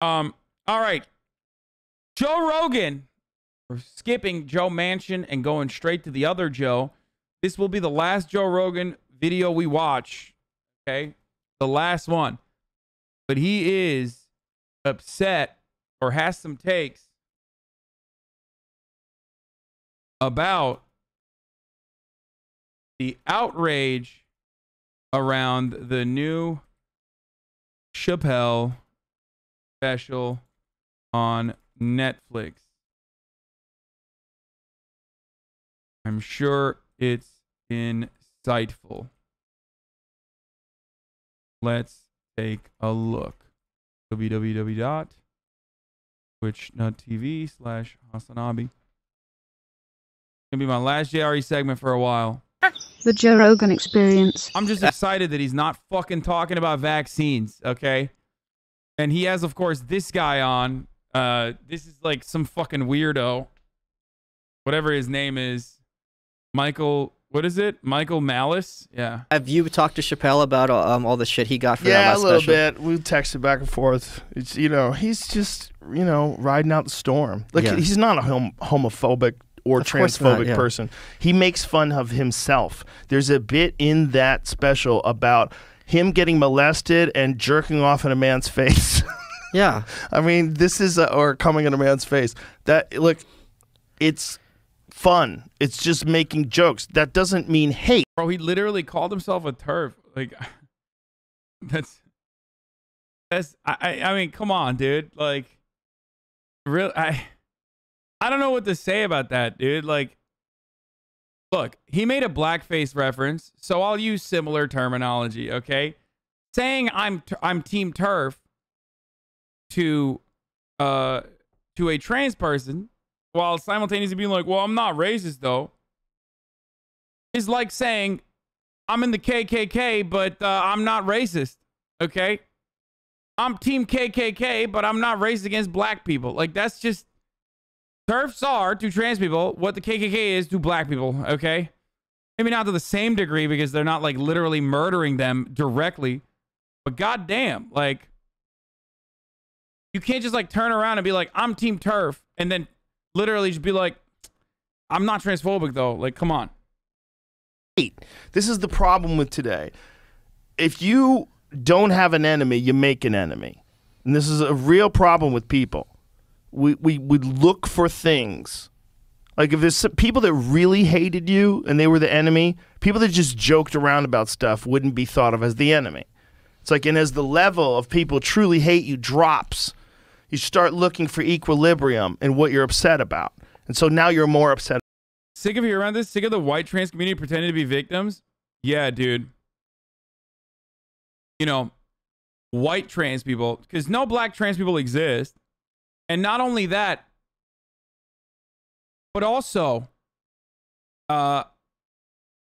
Um, all right. Joe Rogan. We're skipping Joe Manchin and going straight to the other Joe. This will be the last Joe Rogan video we watch. Okay. The last one. But he is upset or has some takes about the outrage around the new Chappelle special on Netflix. I'm sure it's insightful. Let's take a look. www.twitch.tv slash Hasanabi. Gonna be my last JRE segment for a while. The Joe Rogan Experience. I'm just excited that he's not fucking talking about vaccines, okay? And he has, of course, this guy on. Uh, this is like some fucking weirdo. Whatever his name is. Michael, what is it? Michael Malice? Yeah. Have you talked to Chappelle about um, all the shit he got for that Yeah, a little special? bit. We texted back and forth. It's you know he's just you know riding out the storm. Like Yeah. he's not a hom- homophobic or Of course transphobic not, yeah. person. He makes fun of himself. There's a bit in that special about him getting molested and jerking off in a man's face. Yeah. I mean, this is a, or coming in a man's face. That look, it's fun. It's just making jokes. That doesn't mean hate. Bro, he literally called himself a TERF. Like, that's, that's, I, I, I mean, come on, dude. Like, real, I, I don't know what to say about that, dude. Like, look, he made a blackface reference, so I'll use similar terminology, okay? Saying I'm, I'm team TERF to, uh, to a trans person while simultaneously being like, well, I'm not racist though is like saying I'm in the KKK, but uh, I'm not racist. Okay, I'm Team KKK, but I'm not racist against black people. Like that's just TERFs are to trans people what the KKK is to black people. Okay, maybe not to the same degree because they're not like literally murdering them directly, but goddamn, like you can't just like turn around and be like I'm Team TERF and then literally just be like I'm not transphobic though. Like come on. This is the problem with today. If you don't have an enemy, you make an enemy. And this is a real problem with people. We we would look for things. Like if there's people that really hated you and they were the enemy, people that just joked around about stuff wouldn't be thought of as the enemy. It's like and as the level of people truly hate you drops, you start looking for equilibrium in what you're upset about. And so now you're more upset Sick of hearing around this? Sick of the white trans community pretending to be victims? Yeah, dude. You know, white trans people, because no black trans people exist. And not only that, but also uh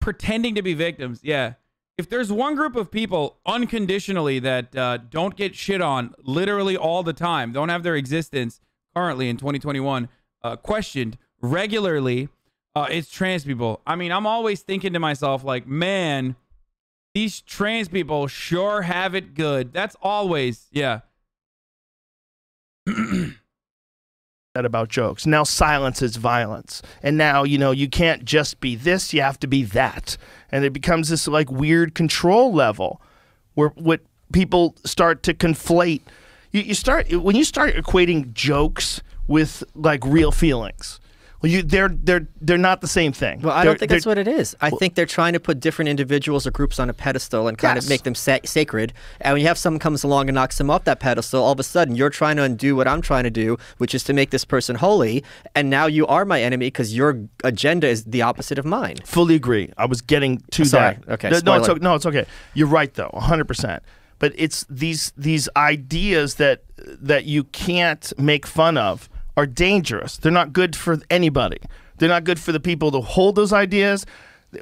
pretending to be victims. Yeah. If there's one group of people unconditionally that uh, don't get shit on literally all the time, don't have their existence currently in 2021 uh, questioned regularly, uh, it's trans people. I mean, I'm always thinking to myself, like, man, these trans people sure have it good. That's always, yeah. about jokes. Now silence is violence. And now, you know, you can't just be this, you have to be that. And it becomes this like weird control level where what people start to conflate. You, you start when you start equating jokes with like real feelings. Well, you they're they're they're not the same thing. Well, I They're- don't think that's what it is. I think they're trying to put different individuals or groups on a pedestal and kind Yes. of make them sa- sacred. And when you have someone comes along and knocks them off that pedestal, all of a sudden you're trying to undo what I'm trying to do, which is to make this person holy. And now you are my enemy because your agenda is the opposite of mine. Fully agree. I was getting to Sorry. that. Okay, No, no, it's, spoiler. no, it's okay. You're right though, 100%. But it's these these ideas that that you can't make fun of are dangerous. They're not good for anybody. They're not good for the people to hold those ideas,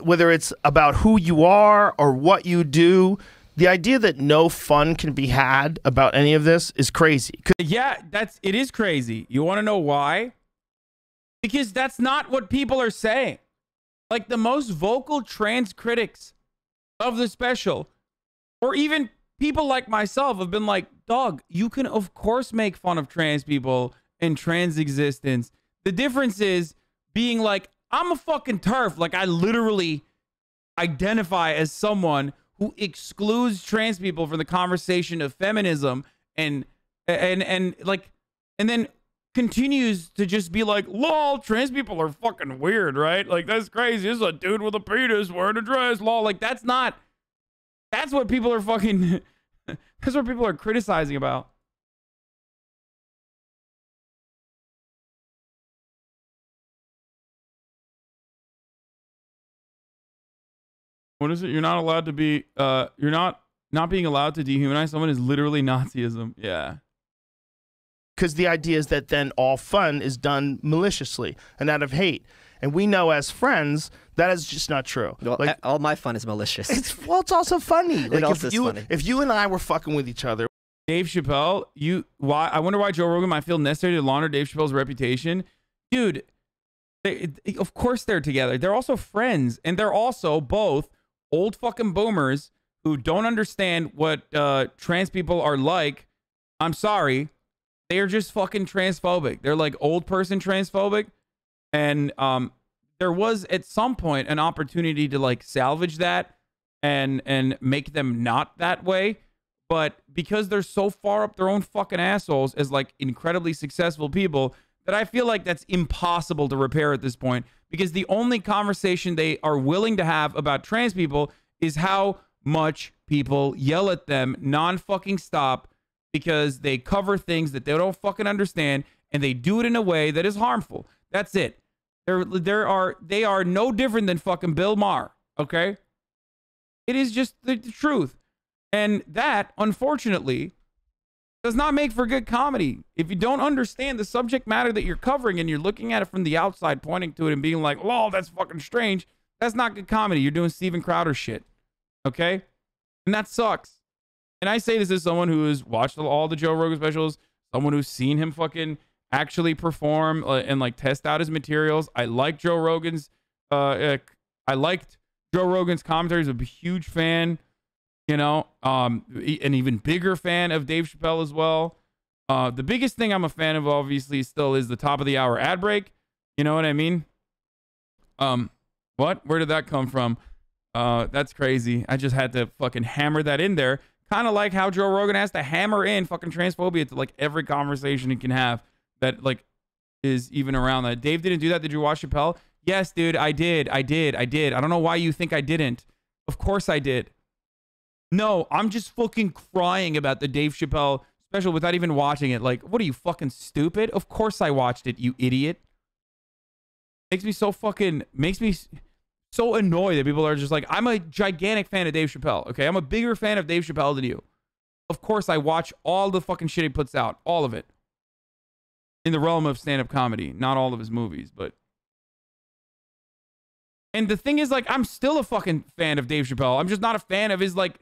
whether it's about who you are or what you do. The idea that no fun can be had about any of this is crazy. Yeah, that's it is crazy. You want to know why? Because that's not what people are saying. Like the most vocal trans critics of the special, or even people like myself have been like, dog, you can of course make fun of trans people and trans existence. The difference is being like, I'm a fucking TERF. Like I literally identify as someone who excludes trans people from the conversation of feminism and and and like and then continues to just be like, lol, trans people are fucking weird, right? Like that's crazy. This is a dude with a penis wearing a dress, lol. Like that's not that's what people are fucking that's what people are criticizing about. What is it? You're not allowed to be uh you're not not being allowed to dehumanize someone is literally Nazism. Yeah. because the idea is that then all fun is done maliciously and out of hate. And we know as friends that is just not true. Well, like, all my fun is malicious. it's well, it's also funny. Like also if is you funny. if you and I were fucking with each other, Dave Chappelle, you why I wonder why Joe Rogan might feel necessary to launder Dave Chappelle's reputation. Dude, they, of course they're together. They're also friends and they're also both old fucking boomers who don't understand what uh, trans people are like. I'm sorry. They are just fucking transphobic. They're like old person transphobic and um there was at some point an opportunity to like salvage that and and make them not that way but because they're so far up their own fucking assholes as like incredibly successful people that I feel like that's impossible to repair at this point because the only conversation they are willing to have about trans people is how much people yell at them non fucking stop because they cover things that they don't fucking understand and they do it in a way that is harmful. That's it. There there are they are no different than fucking Bill Maher, okay? It is just the, the truth. And that, unfortunately, does not make for good comedy. If you don't understand the subject matter that you're covering and you're looking at it from the outside, pointing to it and being like, lol, that's fucking strange, that's not good comedy. You're doing Steven Crowder shit. Okay? And that sucks. And I say this as someone who has watched all the Joe Rogan specials, someone who's seen him fucking actually perform uh, and like test out his materials. I like Joe Rogan's, uh, uh I liked Joe Rogan's commentaries. I'm a huge fan you know um an even bigger fan of dave chappelle as well. Uh the biggest thing i'm a fan of obviously still is the top of the hour ad break. You know what i mean? Um what? Where did that come from? Uh that's crazy. I just had to fucking hammer that in there. Kind of like how joe rogan has to hammer in fucking transphobia to like every conversation he can have that like is even around that. Dave didn't do that. Did you watch chappelle? Yes dude i did. I did. I did. I don't know why you think i didn't. Of course i did no, I'm just fucking crying about the Dave Chappelle special without even watching it. Like, what are you fucking stupid? Of course I watched it, you idiot. Makes me so fucking makes me so annoyed that people are just like, I'm a gigantic fan of Dave Chappelle. Okay, I'm a bigger fan of Dave Chappelle than you. Of course, I watch all the fucking shit he puts out, all of it. In the realm of stand-up comedy, not all of his movies, but. And the thing is, like, I'm still a fucking fan of Dave Chappelle. I'm just not a fan of his like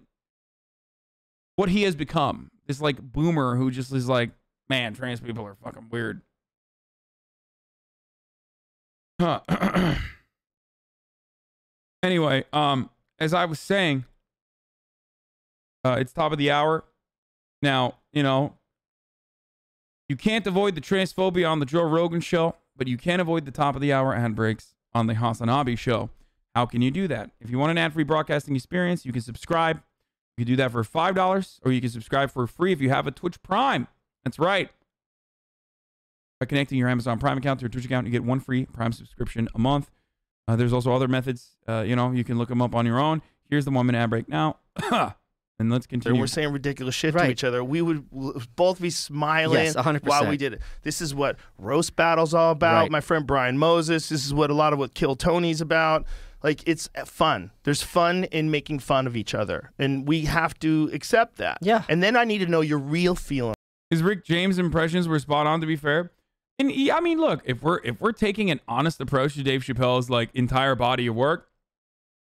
what he has become. This like boomer who just is like, man, trans people are fucking weird. Huh. anyway, um, as I was saying, uh, it's top of the hour. Now, you know, you can't avoid the transphobia on the Joe Rogan show, but you can avoid the top of the hour ad breaks on the Hasanabi show. How can you do that? If you want an ad-free broadcasting experience, you can subscribe. You can do that for $5 or you can subscribe for free if you have a Twitch Prime. That's right. By connecting your Amazon Prime account to your Twitch account, you get one free Prime subscription a month. Uh, there's also other methods. Uh, you know, you can look them up on your own. Here's the one minute ad break now. and let's and continue. we're saying ridiculous shit to each other, we would both be smiling Yes, 100%. while we did it. This is what roast battles all about. Right. My friend Brian Moses. This is what a lot of what Kill Tony's about. Like it's fun. There's fun in making fun of each other, and we have to accept that. Yeah. And then I need to know your real feeling. His Rick James impressions were spot on. To be fair, and he, I mean, look, if we're if we're taking an honest approach to Dave Chappelle's like entire body of work,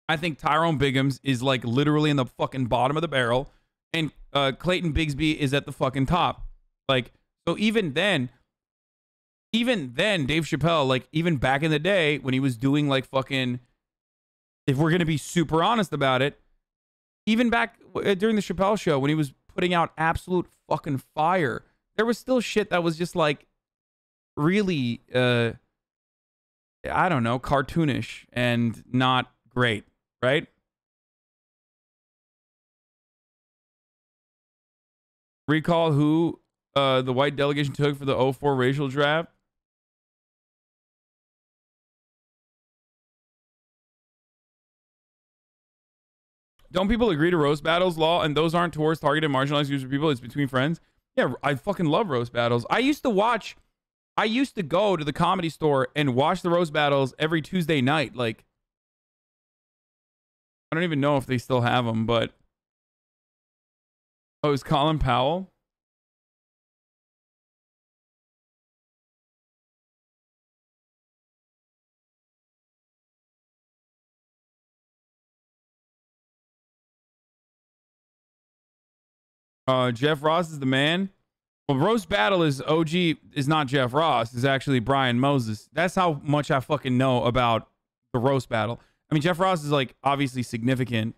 I think Tyrone Biggums is like literally in the fucking bottom of the barrel, and uh, Clayton Bigsby is at the fucking top. Like, so even then, even then, Dave Chappelle, like even back in the day when he was doing like fucking, if we're gonna be super honest about it, even back uh, during the Chappelle show when he was putting out absolute fucking fire, there was still shit that was just like really uh I don't know, cartoonish and not great, right? Recall who uh, the white delegation took for the 04 racial draft? Don't people agree to roast battles law and those aren't towards targeted marginalized of people? It's between friends. Yeah, I fucking love roast battles. I used to watch, I used to go to the comedy store and watch the roast battles every Tuesday night. Like, I don't even know if they still have them, but oh, is Colin Powell? Uh, Jeff Ross is the man. Well, roast battle is OG is not Jeff Ross. Is actually Brian Moses. That's how much I fucking know about the roast battle. I mean, Jeff Ross is like obviously significant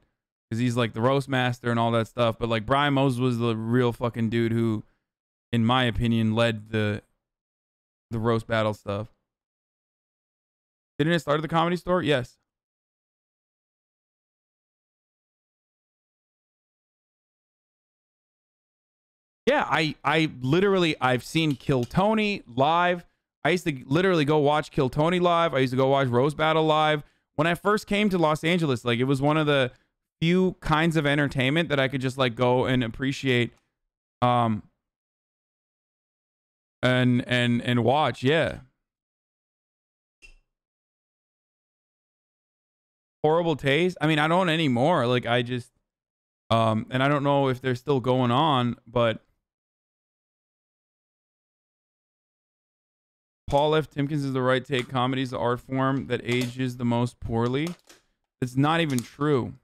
because he's like the roast master and all that stuff. But like Brian Moses was the real fucking dude who, in my opinion, led the the roast battle stuff. Didn't it start at the comedy store? Yes. Yeah, I I literally I've seen Kill Tony live. I used to literally go watch Kill Tony live. I used to go watch Roast Battle live. When I first came to Los Angeles, like it was one of the few kinds of entertainment that I could just like go and appreciate um and and and watch, yeah. Horrible taste. I mean, I don't anymore. Like I just um and I don't know if they're still going on, but Paul F. Tompkins is the right take. Comedy is the art form that ages the most poorly. It's not even true.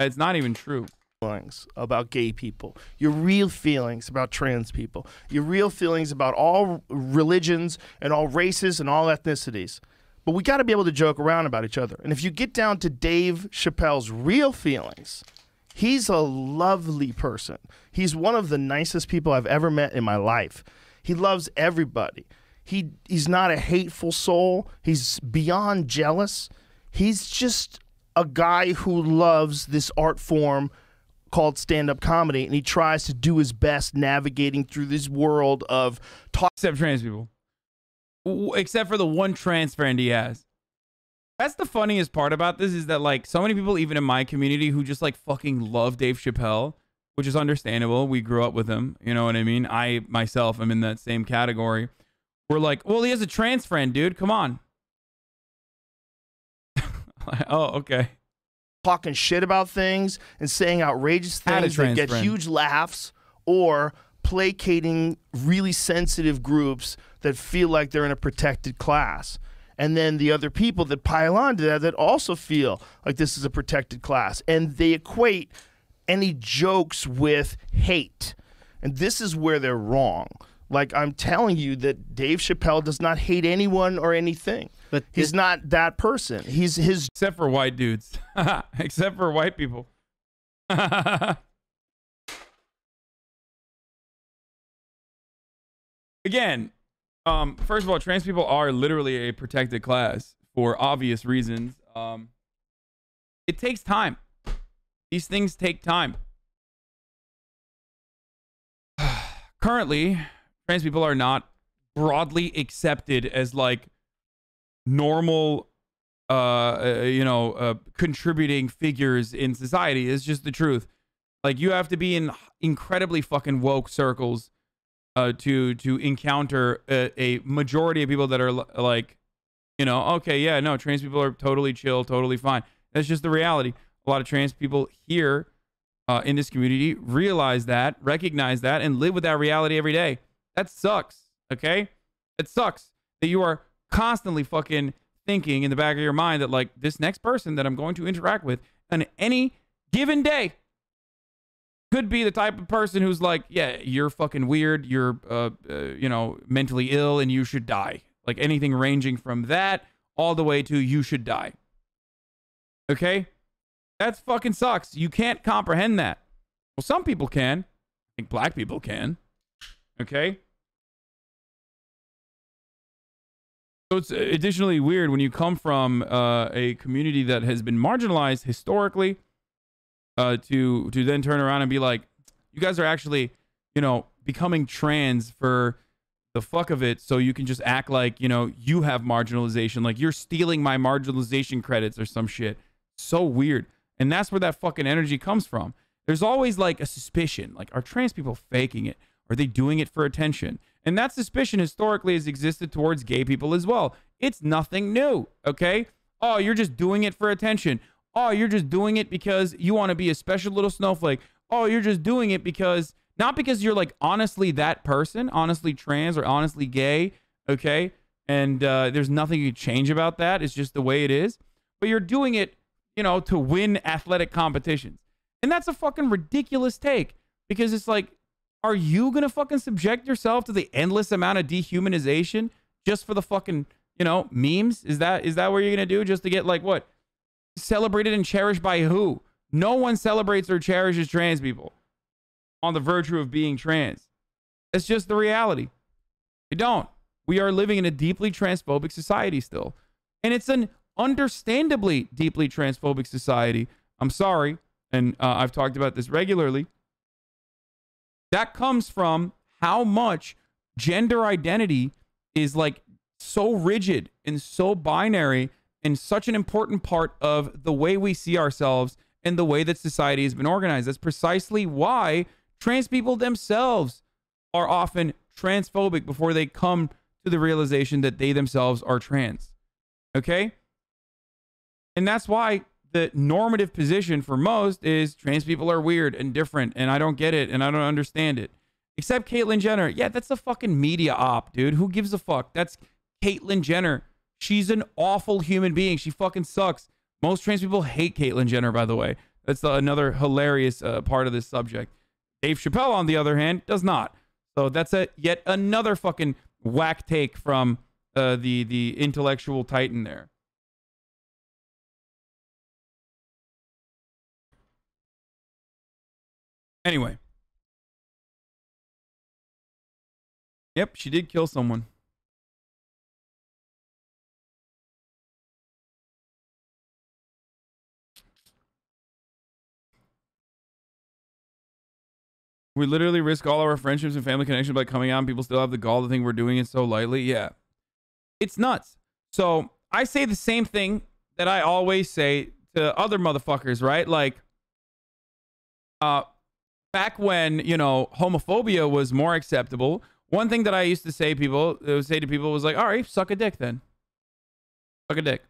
It's not even true. Feelings about gay people, your real feelings about trans people, your real feelings about all religions and all races and all ethnicities. But we got to be able to joke around about each other. And if you get down to Dave Chappelle's real feelings, he's a lovely person. He's one of the nicest people I've ever met in my life. He loves everybody. He he's not a hateful soul. He's beyond jealous. He's just a guy who loves this art form called stand-up comedy and he tries to do his best navigating through this world of talk Except trans people. Except for the one trans friend he has. That's the funniest part about this is that like so many people even in my community who just like fucking love Dave Chappelle, which is understandable. We grew up with him, you know what I mean? I myself am in that same category. We're like, well, he has a trans friend, dude. Come on. oh, okay. talking shit about things and saying outrageous things that get friend. huge laughs or placating really sensitive groups that feel like they're in a protected class. And then the other people that pile on to that that also feel like this is a protected class. And they equate any jokes with hate. And this is where they're wrong. Like I'm telling you that Dave Chappelle does not hate anyone or anything. But He's thi- not that person. He's his Except for white dudes. Except for white people. Again, um, first of all, trans people are literally a protected class for obvious reasons. Um, it takes time. These things take time. Currently, trans people are not broadly accepted as like normal uh, uh, you know, uh, contributing figures in society. It's just the truth. Like you have to be in incredibly fucking woke circles uh, to to encounter a, a majority of people that are like, you know, okay, yeah, no, trans people are totally chill, totally fine. That's just the reality. A lot of trans people here uh, in this community realize that, recognize that, and live with that reality every day. That sucks. Okay, it sucks that you are constantly fucking thinking in the back of your mind that like this next person that I'm going to interact with on any given day could be the type of person who's like, yeah, you're fucking weird, you're uh, uh you know, mentally ill and you should die. Like anything ranging from that all the way to you should die. Okay? That's fucking sucks. You can't comprehend that. Well, some people can. I think black people can. Okay. So it's additionally weird when you come from uh, a community that has been marginalized historically uh, to to then turn around and be like, you guys are actually, you know, becoming trans for the fuck of it, so you can just act like you know you have marginalization, like you're stealing my marginalization credits or some shit. So weird, and that's where that fucking energy comes from. There's always like a suspicion, like are trans people faking it? Are they doing it for attention? And that suspicion historically has existed towards gay people as well. It's nothing new, okay? Oh, you're just doing it for attention. Oh, you're just doing it because you want to be a special little snowflake. Oh, you're just doing it because not because you're like honestly that person, honestly trans or honestly gay, okay? And uh, there's nothing you change about that. It's just the way it is. But you're doing it, you know, to win athletic competitions. And that's a fucking ridiculous take because it's like are you gonna fucking subject yourself to the endless amount of dehumanization just for the fucking you know memes? Is that is that what you're gonna do just to get like what celebrated and cherished by who? No one celebrates or cherishes trans people on the virtue of being trans. It's just the reality. We don't. We are living in a deeply transphobic society still. And it's an understandably deeply transphobic society. I'm sorry. And uh, I've talked about this regularly. That comes from how much gender identity is like so rigid and so binary and such an important part of the way we see ourselves and the way that society has been organized. That's precisely why trans people themselves are often transphobic before they come to the realization that they themselves are trans. Okay? And that's why the normative position for most is trans people are weird and different, and I don't get it and I don't understand it. Except Caitlyn Jenner. Yeah, that's a fucking media op, dude. Who gives a fuck? That's Caitlyn Jenner. She's an awful human being. She fucking sucks. Most trans people hate Caitlyn Jenner, by the way. That's the, another hilarious uh, part of this subject. Dave Chappelle, on the other hand, does not. So that's a yet another fucking whack take from uh, the the intellectual titan there. Anyway. Yep, she did kill someone. We literally risk all our friendships and family connections by coming out and people still have the gall to think we're doing it so lightly. Yeah. It's nuts. So I say the same thing that I always say to other motherfuckers, right? Like, uh, back when you know homophobia was more acceptable, one thing that I used to say people uh, say to people was like, "All right, suck a dick then. Suck a dick.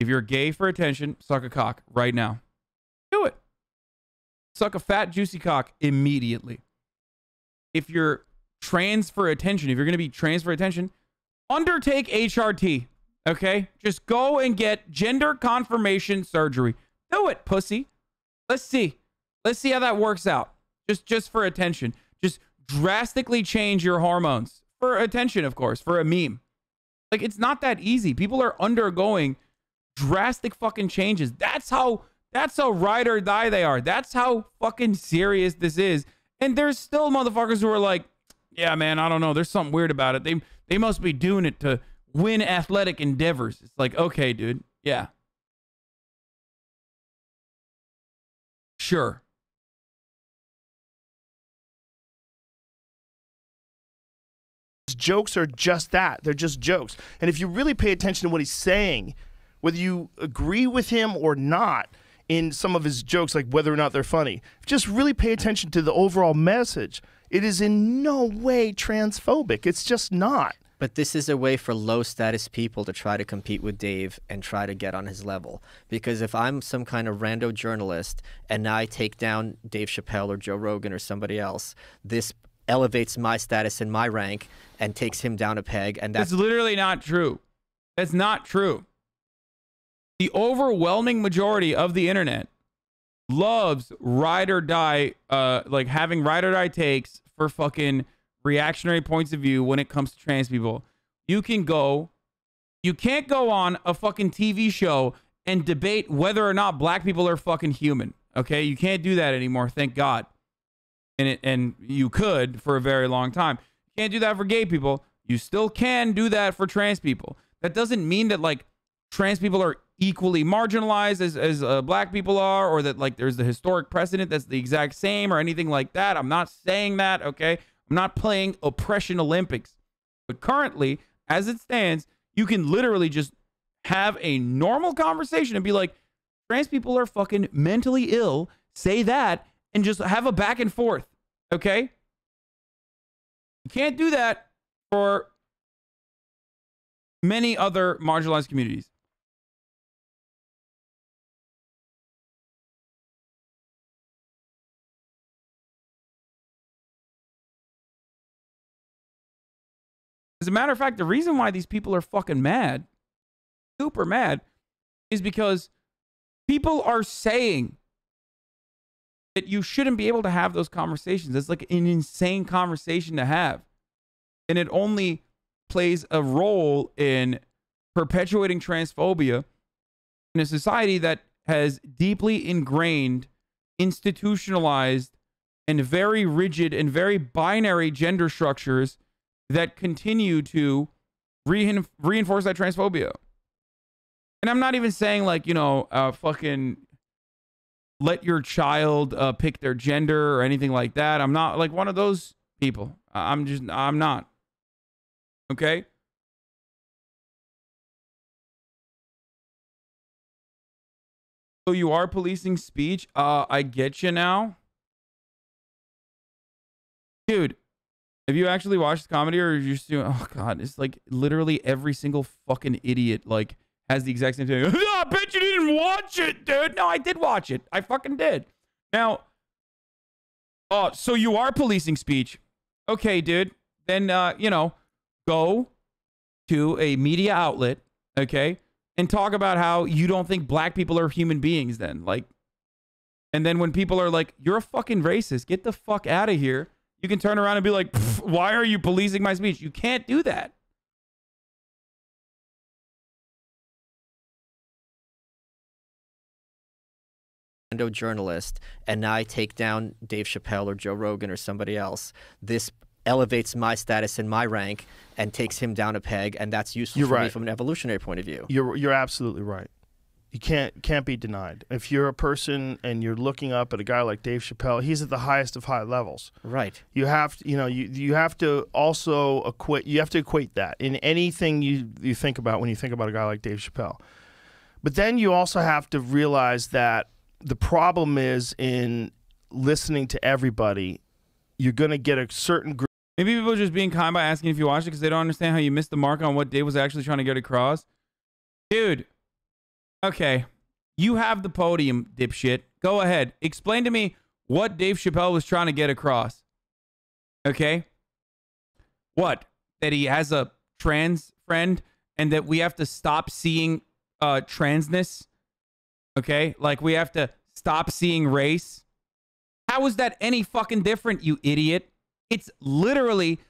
If you're gay for attention, suck a cock right now. Do it. Suck a fat juicy cock immediately. If you're trans for attention, if you're going to be trans for attention, undertake HRT. Okay? Just go and get gender confirmation surgery. Do it, pussy. Let's see. Let's see how that works out. Just just for attention. Just drastically change your hormones for attention, of course, for a meme. Like it's not that easy. People are undergoing drastic fucking changes. That's how that's how ride or die they are. That's how fucking serious this is. And there's still motherfuckers who are like, yeah, man, I don't know. There's something weird about it. They they must be doing it to win athletic endeavors. It's like, okay, dude. Yeah. Sure. Jokes are just that. They're just jokes. And if you really pay attention to what he's saying, whether you agree with him or not in some of his jokes, like whether or not they're funny, just really pay attention to the overall message. It is in no way transphobic. It's just not. But this is a way for low status people to try to compete with Dave and try to get on his level. Because if I'm some kind of rando journalist and I take down Dave Chappelle or Joe Rogan or somebody else, this elevates my status and my rank and takes him down a peg. And that's That's literally not true. That's not true. The overwhelming majority of the internet loves ride or die, uh, like having ride or die takes for fucking reactionary points of view when it comes to trans people. You can go, you can't go on a fucking TV show and debate whether or not black people are fucking human. Okay, you can't do that anymore. Thank God. And it, and you could for a very long time. You can't do that for gay people. You still can do that for trans people. That doesn't mean that like trans people are equally marginalized as as uh, black people are, or that like there's the historic precedent that's the exact same or anything like that. I'm not saying that. Okay, I'm not playing oppression Olympics. But currently, as it stands, you can literally just have a normal conversation and be like, trans people are fucking mentally ill. Say that and just have a back and forth. Okay? You can't do that for many other marginalized communities. As a matter of fact, the reason why these people are fucking mad, super mad, is because people are saying that you shouldn't be able to have those conversations. It's like an insane conversation to have. And it only plays a role in perpetuating transphobia in a society that has deeply ingrained, institutionalized, and very rigid and very binary gender structures that continue to rein- reinforce that transphobia. And I'm not even saying like, you know, uh, fucking let your child uh, pick their gender or anything like that. I'm not like one of those people. I'm just, I'm not. Okay? So you are policing speech. Uh, I get you now. Dude, have you actually watched comedy or are you just doing, oh God, it's like literally every single fucking idiot like has the exact same thing. I bet you didn't watch it, dude. No, I did watch it. I fucking did. Now, oh, so you are policing speech. Okay, dude. Then, uh, you know, go to a media outlet, okay, and talk about how you don't think black people are human beings then. Like, and then when people are like, you're a fucking racist, get the fuck out of here, you can turn around and be like, why are you policing my speech? You can't do that. Journalist and I take down Dave Chappelle or Joe Rogan or somebody else, this elevates my status and my rank and takes him down a peg, and that's useful You're for me from an evolutionary point of view. You're you're absolutely right. You can't can't be denied. If you're a person and you're looking up at a guy like Dave Chappelle, he's at the highest of high levels. Right. You have to, you know, you you have to also equate. You have to equate that in anything you you think about when you think about a guy like Dave Chappelle. But then you also have to realize that the problem is in listening to everybody. You're going to get a certain group. Maybe people are just being kind by asking if you watched it because they don't understand how you missed the mark on what Dave was actually trying to get across. Dude, okay. You have the podium, dipshit. Go ahead. Explain to me what Dave Chappelle was trying to get across. Okay? What? That he has a trans friend and that we have to stop seeing uh, transness? Okay? Like we have to stop seeing race? How is that any fucking different, you idiot? It's literally,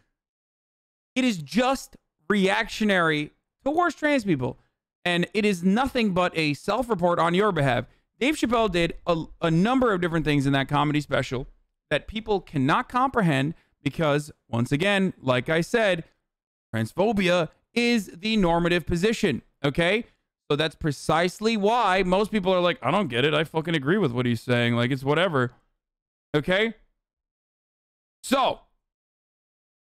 it is just reactionary towards trans people. And it is nothing but a self report on your behalf. Dave Chappelle did a, a number of different things in that comedy special that people cannot comprehend because, once again, like I said, transphobia is the normative position. Okay? So that's precisely why most people are like, I don't get it. I fucking agree with what he's saying. Like, it's whatever. Okay? So,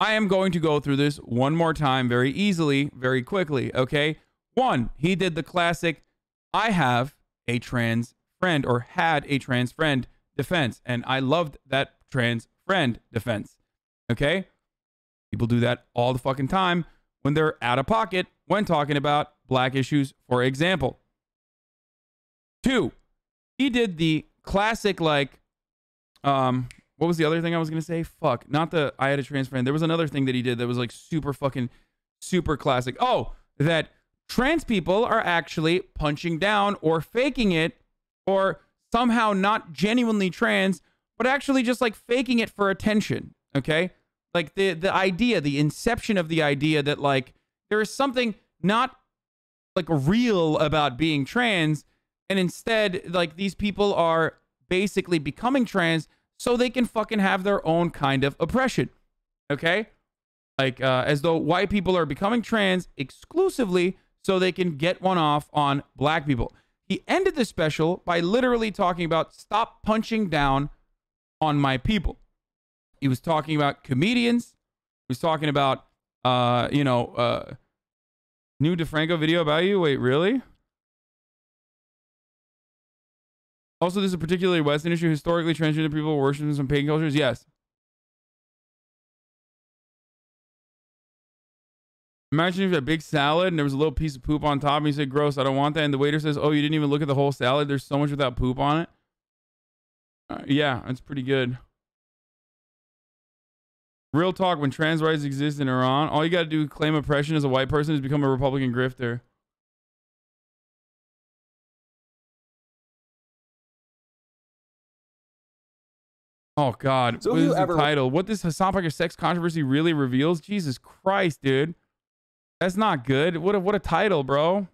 I am going to go through this one more time very easily, very quickly. Okay? One, he did the classic I have a trans friend or had a trans friend defense. And I loved that trans friend defense. Okay? People do that all the fucking time when they're out of pocket when talking about black issues, for example. Two, he did the classic, like, um, what was the other thing I was gonna say? Fuck, not the I had a trans friend. There was another thing that he did that was like super fucking super classic. Oh, that trans people are actually punching down or faking it or somehow not genuinely trans, but actually just like faking it for attention. Okay? Like the the idea, the inception of the idea that like there is something not like real about being trans and instead like these people are basically becoming trans so they can fucking have their own kind of oppression okay? Like uh, as though white people are becoming trans exclusively so they can get one off on black people. He ended the special by literally talking about stop punching down on my people. He was talking about comedians. He was talking about uh you know uh new defranco video about you wait really Also, this is a particularly Western issue. Historically, transgender people worship in some pagan cultures. Yes. Imagine if you had a big salad and there was a little piece of poop on top and you said, gross, I don't want that. And the waiter says, oh, you didn't even look at the whole salad. There's so much without poop on it. Uh, yeah, that's pretty good. Real talk, when trans rights exist in Iran, all you got to do claim oppression as a white person is become a Republican grifter. Oh God! So what is the title? What this Hasan Piker sex controversy really reveals? Jesus Christ, dude, that's not good. What a what a title, bro.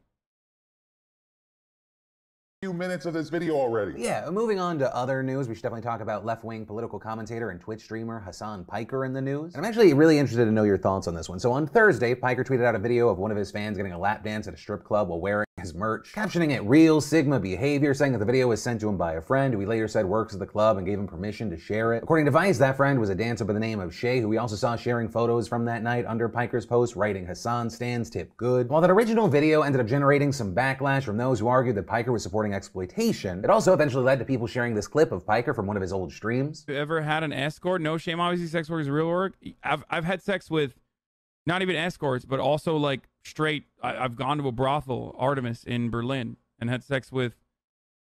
Few minutes of this video already. Yeah, moving on to other news, we should definitely talk about left wing political commentator and Twitch streamer Hasan Piker in the news. And I'm actually really interested to know your thoughts on this one. So on Thursday, Piker tweeted out a video of one of his fans getting a lap dance at a strip club while wearing his merch, captioning it real Sigma behavior, saying that the video was sent to him by a friend who he later said works at the club and gave him permission to share it. According to Vice, that friend was a dancer by the name of Shay, who we also saw sharing photos from that night under Piker's post, writing Hasan stands tip good. While that original video ended up generating some backlash from those who argued that Piker was supporting exploitation, it also eventually led to people sharing this clip of Piker from one of his old streams. You ever had an escort? No shame. Obviously, sex work is real work. I've I've had sex with not even escorts, but also like straight. I, I've gone to a brothel, Artemis in Berlin, and had sex with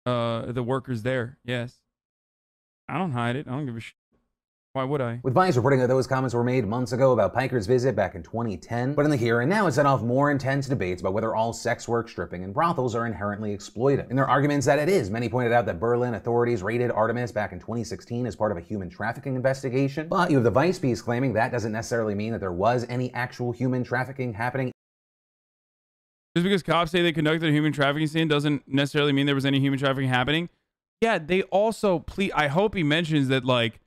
uh the workers there. Yes, I don't hide it. I don't give a shit. Why would I? With Vice reporting that those comments were made months ago about Piker's visit back in 2010, but in the here and now it set off more intense debates about whether all sex work, stripping, and brothels are inherently exploitive. In their arguments that it is, many pointed out that Berlin authorities raided Artemis back in 2016 as part of a human trafficking investigation. But you have the Vice piece claiming that doesn't necessarily mean that there was any actual human trafficking happening Just because cops say they conducted a human trafficking scene doesn't necessarily mean there was any human trafficking happening. Yeah, they also please. I hope he mentions that like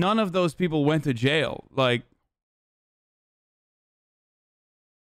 none of those people went to jail. Like,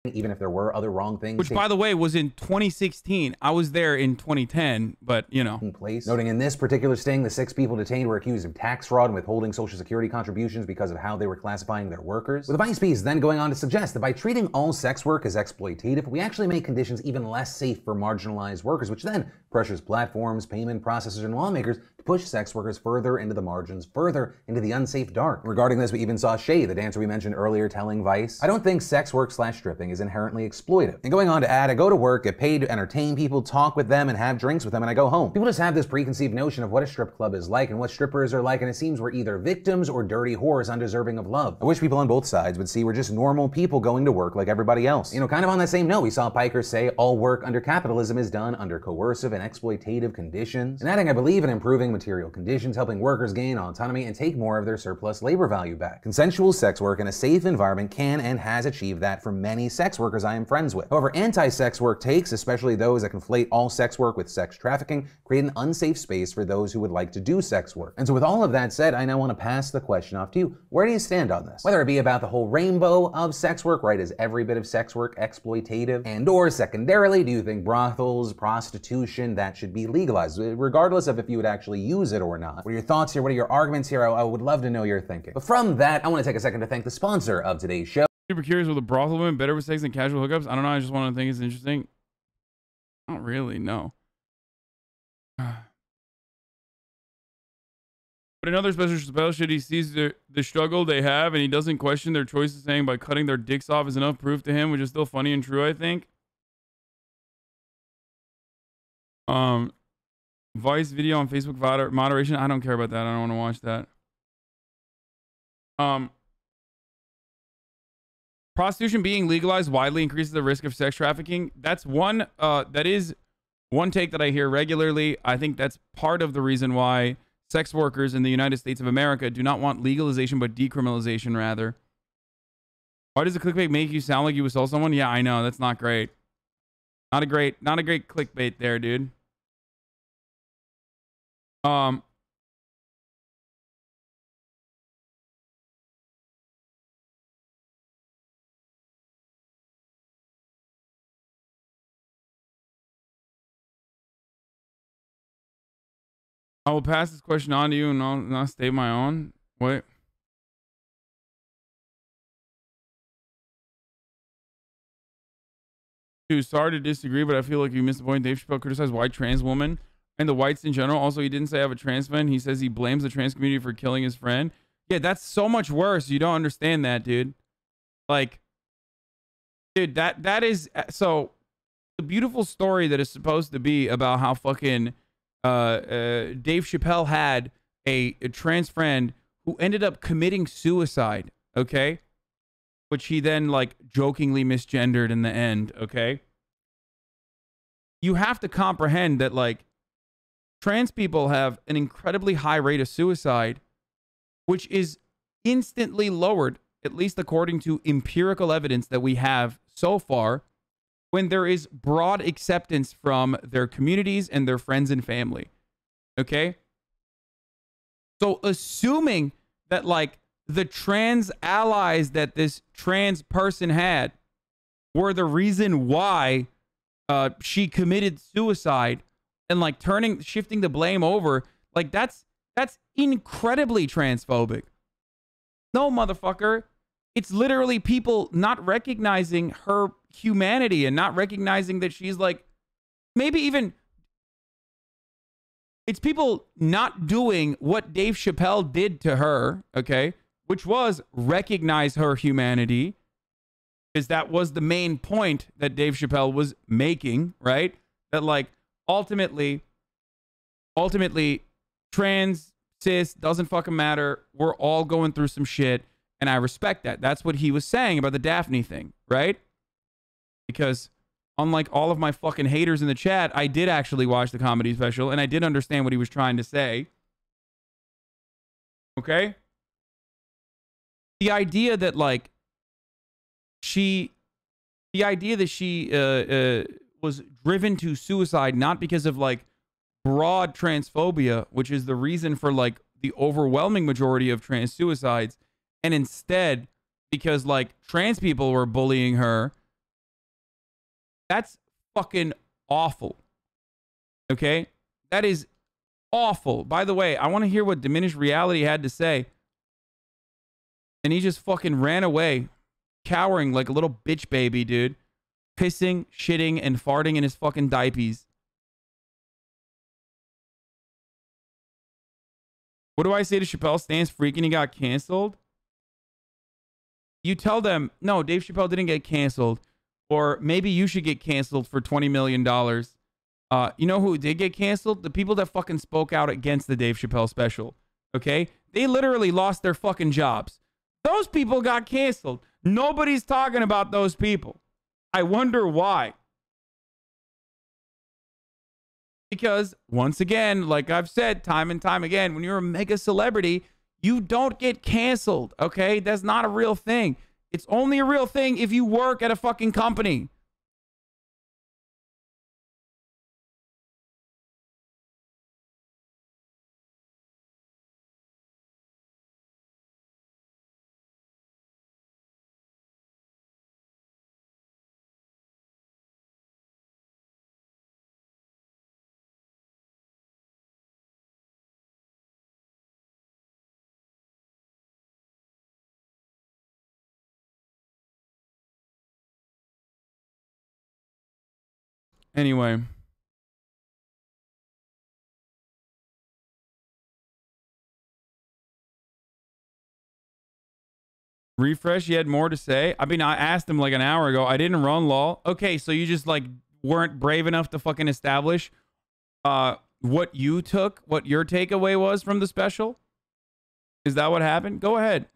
even if there were other wrong things which by the way was in 2016. I was there in 2010, but you know. in place. Noting in this particular sting, the six people detained were accused of tax fraud and withholding Social Security contributions because of how they were classifying their workers. With the Vice piece then going on to suggest that by treating all sex work as exploitative, we actually make conditions even less safe for marginalized workers, which then pressures platforms, payment processors, and lawmakers to push sex workers further into the margins, further into the unsafe dark. Regarding this, we even saw Shay, the dancer we mentioned earlier, telling Vice, I don't think sex work slash stripping is inherently exploitive. And going on to add, I go to work, get paid to entertain people, talk with them, and have drinks with them, and I go home. People just have this preconceived notion of what a strip club is like and what strippers are like, and it seems we're either victims or dirty whores undeserving of love. I wish people on both sides would see we're just normal people going to work like everybody else. You know, kind of on that same note, we saw Piker say all work under capitalism is done under coercive and exploitative conditions. And adding, I believe in improving material conditions, helping workers gain autonomy and take more of their surplus labor value back. Consensual sex work in a safe environment can and has achieved that for many sex workers I am friends with. However, anti-sex work takes, especially those that conflate all sex work with sex trafficking, create an unsafe space for those who would like to do sex work. And so with all of that said, I now want to pass the question off to you. Where do you stand on this? Whether it be about the whole rainbow of sex work, right? Is every bit of sex work exploitative? And or secondarily, do you think brothels, prostitution, that should be legalized, regardless of if you would actually use it or not? What are your thoughts here? What are your arguments here? I, I would love to know your thinking. But from that, I want to take a second to thank the sponsor of today's show. Super curious with a brothel women better with sex than casual hookups. I don't know. I just want to think it's interesting. I don't really. know. But another special spell shit, he sees the, the struggle they have and he doesn't question their choices, saying by cutting their dicks off is enough proof to him, which is still funny and true, I think. Um, Vice video on Facebook moder- moderation. I don't care about that. I don't want to watch that. Um, prostitution being legalized widely increases the risk of sex trafficking. That's one. Uh, that is one take that I hear regularly. I think that's part of the reason why sex workers in the United States of America do not want legalization but decriminalization rather. Why does the clickbait make you sound like you assault someone? Yeah, I know that's not great. Not a great, not a great clickbait there, dude. Um, I will pass this question on to you and I'll not state my own. Wait. Dude, sorry to disagree, but I feel like you missed the point. Dave Chappelle criticized white trans women and the whites in general. Also, he didn't say I have a trans friend. He says he blames the trans community for killing his friend. Yeah, that's so much worse. You don't understand that, dude. Like, dude, that that is so the beautiful story that is supposed to be about how fucking uh, uh Uh, uh, Dave Chappelle had a, a trans friend who ended up committing suicide. Okay, which he then like jokingly misgendered in the end, okay? You have to comprehend that like trans people have an incredibly high rate of suicide, which is instantly lowered, at least according to empirical evidence that we have so far, when there is broad acceptance from their communities and their friends and family. Okay? So assuming that like the trans allies that this trans person had were the reason why uh, she committed suicide and like turning shifting the blame over like that's that's incredibly transphobic no motherfucker it's literally people not recognizing her humanity and not recognizing that she's like maybe even it's people not doing what Dave Chappelle did to her, okay? which was recognize her humanity, because that was the main point that Dave Chappelle was making, right? That like ultimately, ultimately, trans, cis, doesn't fucking matter. We're all going through some shit. And I respect that. That's what he was saying about the Daphne thing, right? Because unlike all of my fucking haters in the chat, I did actually watch the comedy special and I did understand what he was trying to say. Okay? the idea that like she the idea that she uh, uh, was driven to suicide not because of like broad transphobia which is the reason for like the overwhelming majority of trans suicides and instead because like trans people were bullying her that's fucking awful okay that is awful by the way i want to hear what diminished reality had to say and he just fucking ran away, cowering like a little bitch baby, dude. Pissing, shitting, and farting in his fucking diapers. What do I say to Chappelle? Stands freaking he got canceled? You tell them, no, Dave Chappelle didn't get canceled. Or maybe you should get canceled for $20 million. Uh, you know who did get canceled? The people that fucking spoke out against the Dave Chappelle special. Okay? They literally lost their fucking jobs. Those people got canceled. Nobody's talking about those people. I wonder why. Because once again, like I've said time and time again, when you're a mega celebrity, you don't get canceled, okay? That's not a real thing. It's only a real thing if you work at a fucking company. Anyway. Refresh, you had more to say? I mean, I asked him like an hour ago. I didn't run law. Okay, so you just like weren't brave enough to fucking establish uh what you took, what your takeaway was from the special? Is that what happened? Go ahead.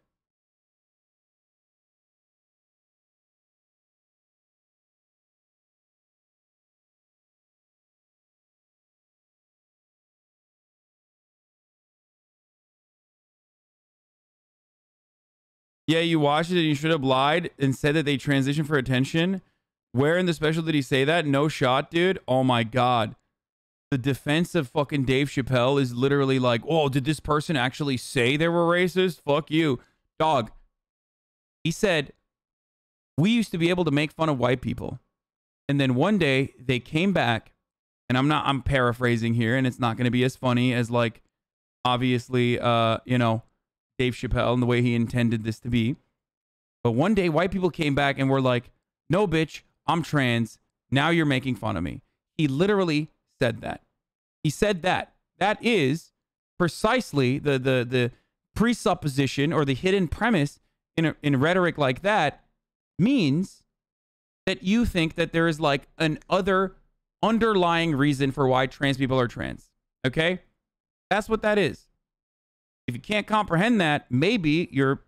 Yeah, you watched it and you should have lied and said that they transitioned for attention. Where in the special did he say that? No shot, dude. Oh my god. The defense of fucking Dave Chappelle is literally like, oh, did this person actually say they were racist? Fuck you. Dog. He said, we used to be able to make fun of white people. And then one day they came back, and I'm not, I'm paraphrasing here, and it's not going to be as funny as like, obviously, uh, you know, Dave Chappelle and the way he intended this to be. But one day white people came back and were like, no, bitch, I'm trans. Now you're making fun of me. He literally said that. He said that. That is precisely the the the presupposition or the hidden premise in a, in rhetoric like that means that you think that there is like an other underlying reason for why trans people are trans. Okay? That's what that is. If you can't comprehend that, maybe your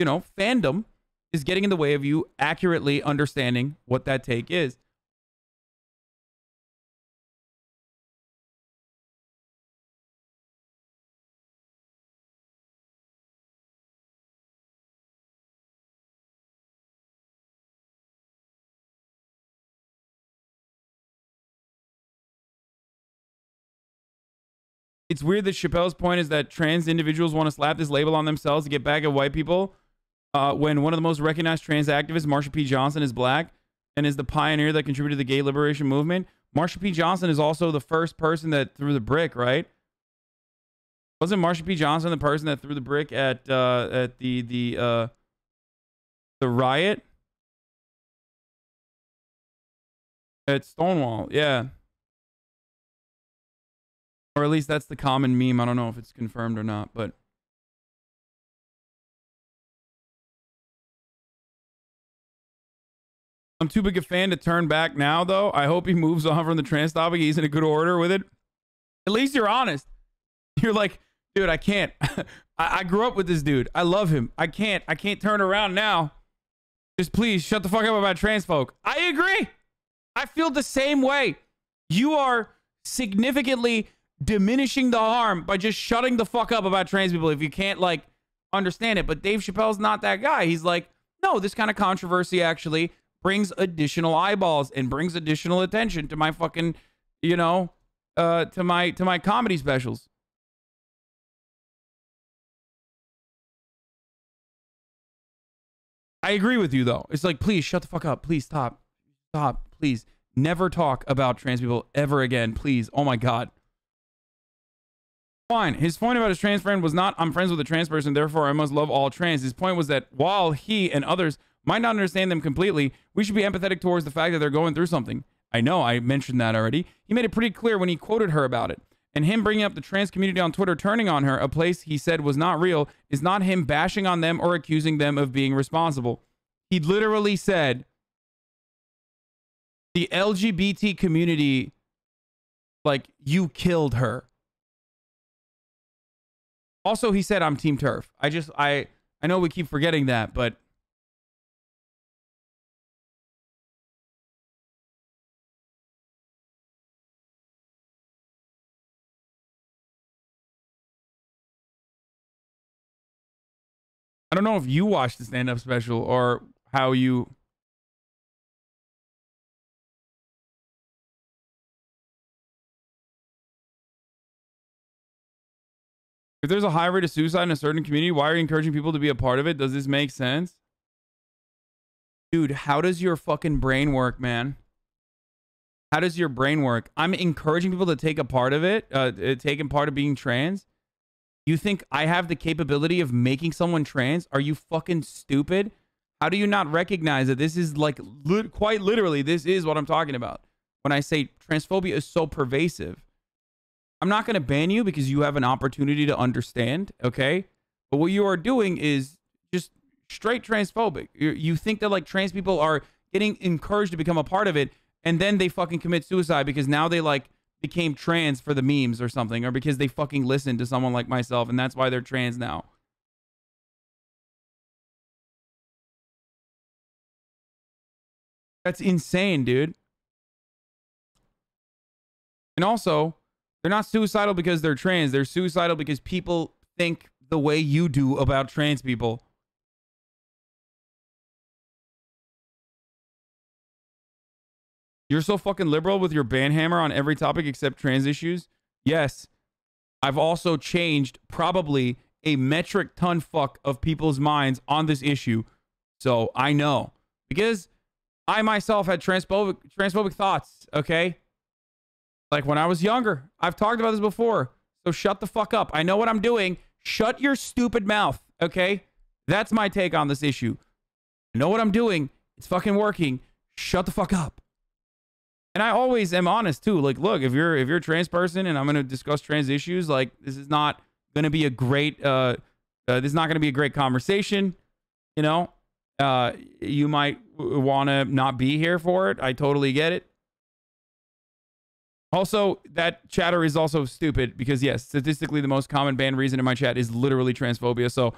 you know, fandom is getting in the way of you accurately understanding what that take is. It's weird that Chappelle's point is that trans individuals want to slap this label on themselves to get back at white people uh, when one of the most recognized trans activists, Marsha P. Johnson, is black and is the pioneer that contributed to the gay liberation movement. Marsha P. Johnson is also the first person that threw the brick, right? Wasn't Marsha P. Johnson the person that threw the brick at uh, at the the uh, the riot at Stonewall? Yeah. Or at least that's the common meme. I don't know if it's confirmed or not, but I'm too big a fan to turn back now, though. I hope he moves on from the trans topic. He's in a good order with it. At least you're honest. You're like, dude, I can't. I, I grew up with this dude. I love him. I can't. I can't turn around now. Just please shut the fuck up about trans folk. I agree. I feel the same way. You are significantly diminishing the harm by just shutting the fuck up about trans people if you can't like understand it. But Dave Chappelle's not that guy. He's like, no, this kind of controversy actually brings additional eyeballs and brings additional attention to my fucking, you know, uh, to my to my comedy specials. I agree with you though. It's like, please shut the fuck up. Please stop. Stop. Please. Never talk about trans people ever again. Please. Oh my God. Fine. His point about his trans friend was not, I'm friends with a trans person, therefore I must love all trans. His point was that while he and others might not understand them completely, we should be empathetic towards the fact that they're going through something. I know, I mentioned that already. He made it pretty clear when he quoted her about it. And him bringing up the trans community on Twitter turning on her, a place he said was not real, is not him bashing on them or accusing them of being responsible. He literally said, the LGBT community, like, you killed her. Also, he said, I'm Team TERF. I just, I, I know we keep forgetting that, but I don't know if you watched the stand up special or how you. If there's a high rate of suicide in a certain community, why are you encouraging people to be a part of it? Does this make sense? Dude, how does your fucking brain work, man? How does your brain work? I'm encouraging people to take a part of it, uh, taking part of being trans. You think I have the capability of making someone trans? Are you fucking stupid? How do you not recognize that this is like li- quite literally this is what I'm talking about when I say transphobia is so pervasive? I'm not going to ban you because you have an opportunity to understand, okay? But what you are doing is just straight transphobic. you you think that like trans people are getting encouraged to become a part of it and then they fucking commit suicide because now they like became trans for the memes or something, or because they fucking listened to someone like myself, and that's why they're trans now. That's insane, dude. And also, they're not suicidal because they're trans. They're suicidal because people think the way you do about trans people. You're so fucking liberal with your ban hammer on every topic except trans issues. Yes, I've also changed probably a metric ton fuck of people's minds on this issue. So I know because I myself had transphobic transphobic thoughts. Okay, like when I was younger. I've talked about this before. So shut the fuck up. I know what I'm doing. Shut your stupid mouth. Okay, that's my take on this issue. I know what I'm doing. It's fucking working. Shut the fuck up. And I always am honest too. Like, look, if you're if you're a trans person and I'm going to discuss trans issues, like this is not going to be a great uh, uh this is not to be a great conversation, you know? Uh you might want to not be here for it. I totally get it. Also, that chatter is also stupid because yes, statistically the most common banned reason in my chat is literally transphobia. So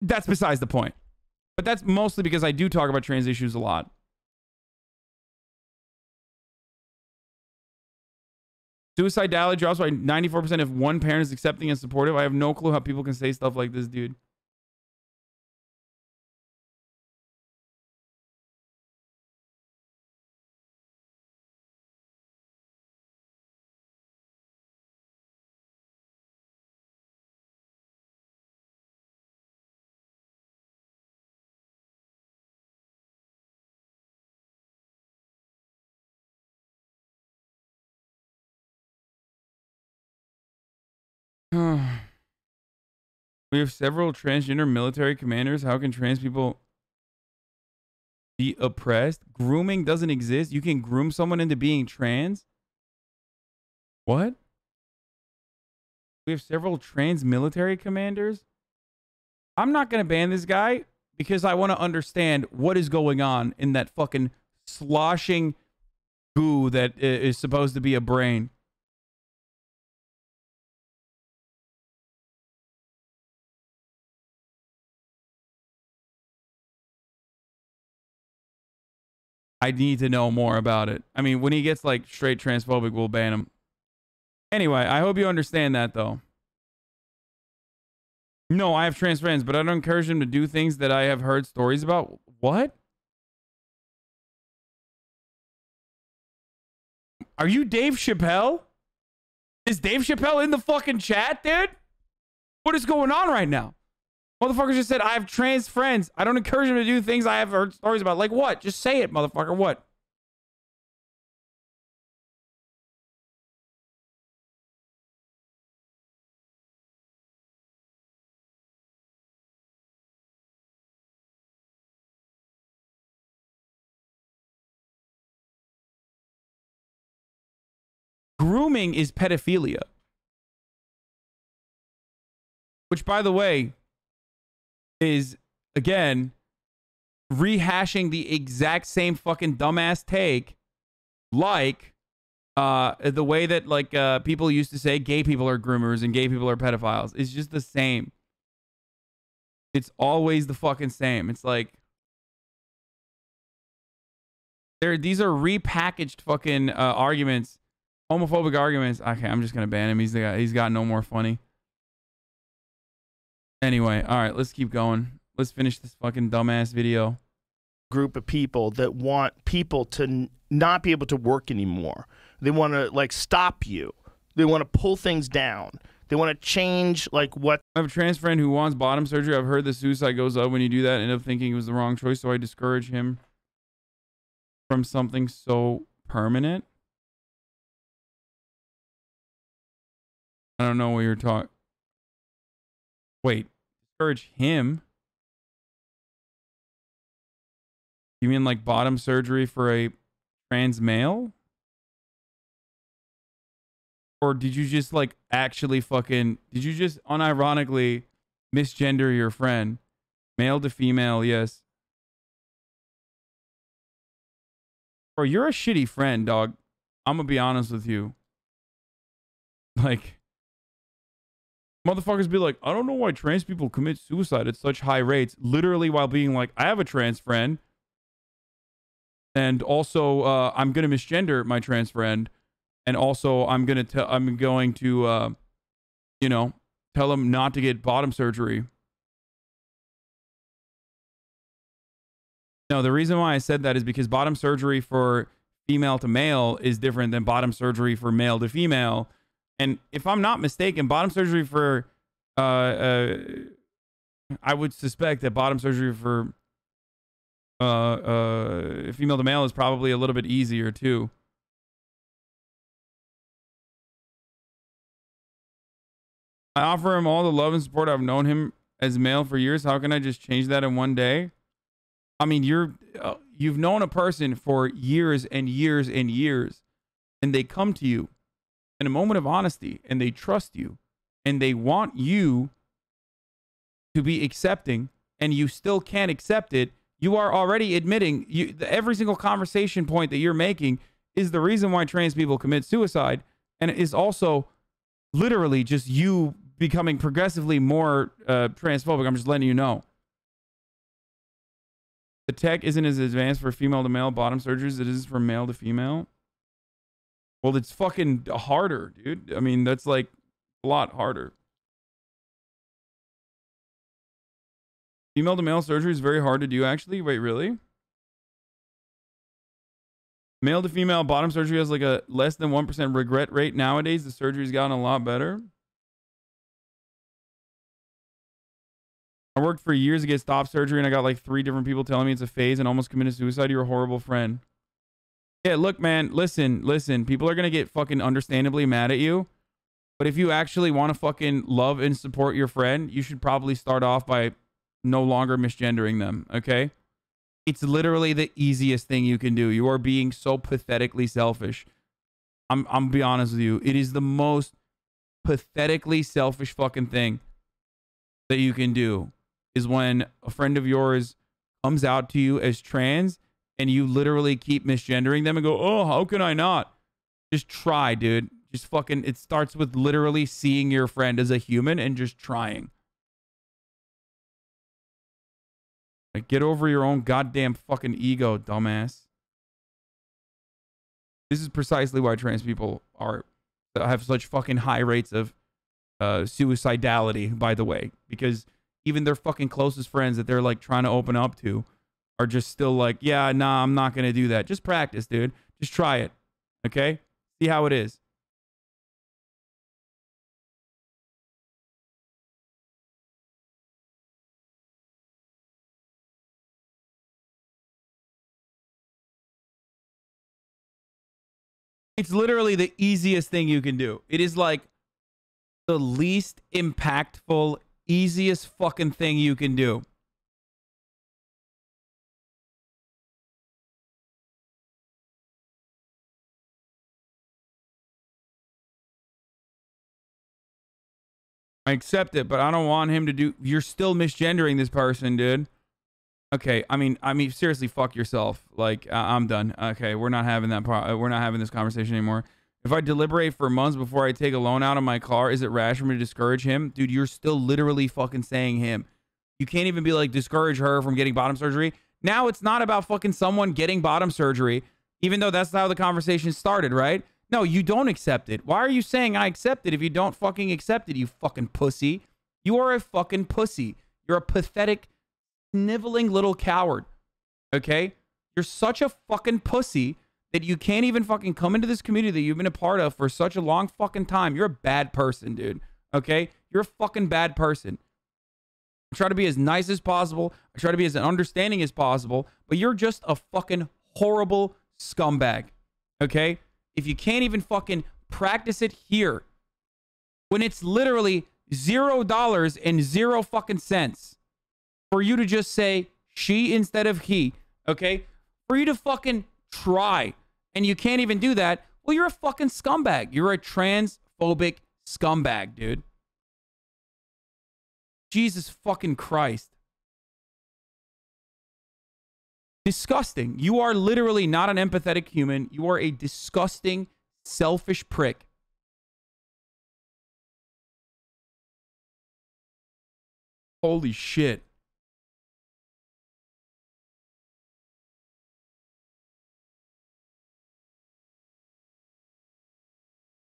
that's besides the point. But that's mostly because I do talk about trans issues a lot. Suicidality drops by 94% if one parent is accepting and supportive. I have no clue how people can say stuff like this, dude. we have several transgender military commanders. How can trans people be oppressed? Grooming doesn't exist. You can groom someone into being trans. What? We have several trans military commanders. I'm not going to ban this guy because I want to understand what is going on in that fucking sloshing goo that is supposed to be a brain. I need to know more about it. I mean, when he gets like straight transphobic, we'll ban him. Anyway, I hope you understand that though. No, I have trans friends, but I don't encourage them to do things that I have heard stories about. What? Are you Dave Chappelle? Is Dave Chappelle in the fucking chat, dude? What is going on right now? Motherfucker just said, I have trans friends. I don't encourage them to do things I have heard stories about. Like what? Just say it, motherfucker. What? Grooming is pedophilia. Which, by the way, is again rehashing the exact same fucking dumbass take like uh the way that like uh people used to say gay people are groomers and gay people are pedophiles. It's just the same. It's always the fucking same. It's like there these are repackaged fucking uh arguments homophobic arguments. Okay i'm just gonna ban him. He's the guy he's got no more funny Anyway, all right, let's keep going. Let's finish this fucking dumbass video. group of people that want people to not be able to work anymore. They want to like stop you. They want to pull things down. They want to change like what I have a trans friend who wants bottom surgery. I've heard the suicide goes up when you do that. I end up thinking it was the wrong choice, so I discourage him from something so permanent. I don't know what you're talking. Wait, discourage him? You mean like bottom surgery for a trans male? Or did you just like actually fucking did you just unironically misgender your friend? Male to female, yes. Bro, you're a shitty friend, dog. I'm gonna be honest with you. Like motherfuckers be like, I don't know why trans people commit suicide at such high rates, literally while being like, I have a trans friend. And also, uh, I'm gonna misgender my trans friend, and also I'm gonna tell I'm going to, uh, you know, tell him not to get bottom surgery. No, the reason why I said that is because bottom surgery for female to male is different than bottom surgery for male to female. And if I'm not mistaken, bottom surgery for uh, uh I would suspect that bottom surgery for uh uh female to male is probably a little bit easier too. I offer him all the love and support. I've known him as male for years. How can I just change that in one day? I mean, you're uh, you've known a person for years and years and years, and they come to you in a moment of honesty, and they trust you, and they want you to be accepting, and you still can't accept it. You are already admitting you every single conversation point that you're making is the reason why trans people commit suicide, and it is also literally just you becoming progressively more uh, transphobic. I'm just letting you know. The tech isn't as advanced for female to male bottom surgeries as it is for male to female. Well, it's fucking harder, dude. I mean, that's like a lot harder. Female to male surgery is very hard to do, actually. Wait, really? Male to female bottom surgery has like a less than 1% regret rate nowadays. The surgery's gotten a lot better. I worked for years to get top surgery and I got like three different people telling me it's a phase and almost committed suicide. You're a horrible friend. Yeah, look, man, listen, listen. People are to get fucking understandably mad at you. But if you actually want to fucking love and support your friend, you should probably start off by no longer misgendering them, okay? It's literally the easiest thing you can do. You are being so pathetically selfish. I'm I'm be honest with you. It is the most pathetically selfish fucking thing that you can do is when a friend of yours comes out to you as trans and you literally keep misgendering them and go, "Oh, how can I not?" Just try, dude. Just fucking it starts with literally seeing your friend as a human and just trying. Like, get over your own goddamn fucking ego, dumbass. This is precisely why trans people are have such fucking high rates of uh, suicidality. By the way, because even their fucking closest friends that they're like trying to open up to are just still like, yeah, nah, I'm not gonna do that. Just practice, dude. Just try it. Okay? See how it is. It's literally the easiest thing you can do. It is like the least impactful, easiest fucking thing you can do. I accept it, but I don't want him to do. You're still misgendering this person, dude. Okay, I mean, I mean, seriously, fuck yourself. Like, uh, I'm done. Okay, we're not having that. Pro- we're not having this conversation anymore. If I deliberate for months before I take a loan out of my car, is it rash for me to discourage him? Dude, you're still literally fucking saying him. You can't even be like, discourage her from getting bottom surgery. Now it's not about fucking someone getting bottom surgery, even though that's how the conversation started, right? No, you don't accept it. Why are you saying I accept it if you don't fucking accept it, you fucking pussy? You are a fucking pussy. You're a pathetic, sniveling little coward. Okay? You're such a fucking pussy that you can't even fucking come into this community that you've been a part of for such a long fucking time. You're a bad person, dude. Okay? You're a fucking bad person. I try to be as nice as possible. I try to be as understanding as possible, but you're just a fucking horrible scumbag. Okay? If you can't even fucking practice it here when it's literally zero dollars and zero fucking cents for you to just say she instead of he, okay? For you to fucking try and you can't even do that, well, you're a fucking scumbag. You're a transphobic scumbag, dude. Jesus fucking Christ. Disgusting. You are literally not an empathetic human. You are a disgusting, selfish prick. Holy shit.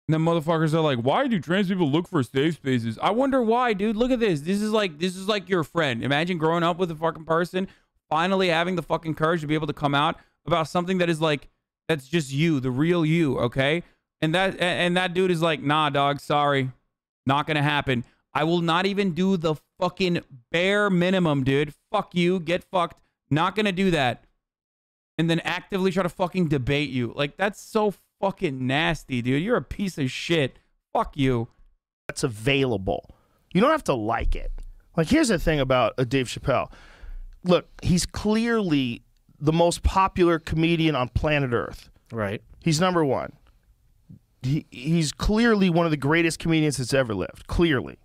And then motherfuckers are like, why do trans people look for safe spaces? I wonder why, dude. Look at this. This is like this is like your friend. Imagine growing up with a fucking person, finally having the fucking courage to be able to come out about something that is like That's just you, the real you, okay? And that and that dude is like, "Nah, dog, sorry. Not going to happen. I will not even do the fucking bare minimum, dude. Fuck you, get fucked. Not going to do that." And then actively try to fucking debate you. Like that's so fucking nasty, dude. You're a piece of shit. Fuck you. That's available. You don't have to like it. Like here's the thing about Dave Chappelle. Look, he's clearly the most popular comedian on planet Earth. Right. He's number one. He, he's clearly one of the greatest comedians that's ever lived. Clearly.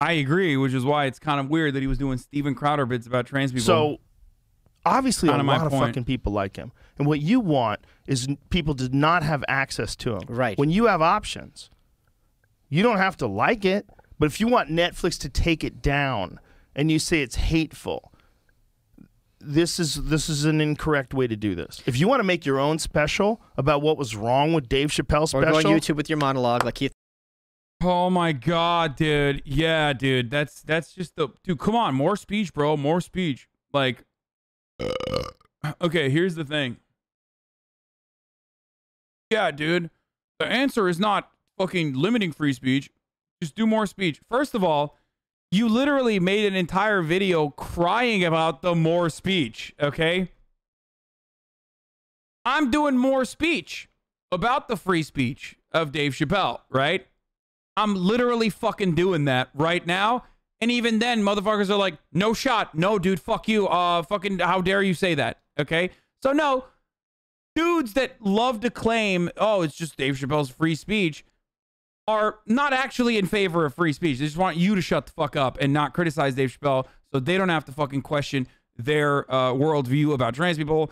I agree, which is why it's kind of weird that he was doing Steven Crowder bits about trans people. So obviously, Kinda a my lot of point. fucking people like him. And what you want is people to not have access to him. Right. When you have options, you don't have to like it. But if you want Netflix to take it down and you say it's hateful, this is this is an incorrect way to do this. If you want to make your own special about what was wrong with Dave Chappelle's Or special, go on YouTube with your monologue like Keith. Oh my god, dude. Yeah, dude. That's that's just the dude. Come on, more speech, bro. More speech. Like, uh, okay. Here's the thing. Yeah, dude. The answer is not fucking limiting free speech. Just do more speech. First of all, you literally made an entire video crying about the more speech. Okay. I'm doing more speech about the free speech of Dave Chappelle, right? I'm literally fucking doing that right now. And even then, motherfuckers are like, no shot. No, dude, fuck you. Uh, fucking, how dare you say that? Okay. So, no, dudes that love to claim, oh, it's just Dave Chappelle's free speech are not actually in favor of free speech. They just want you to shut the fuck up and not criticize Dave Chappelle so they don't have to fucking question their uh, worldview about trans people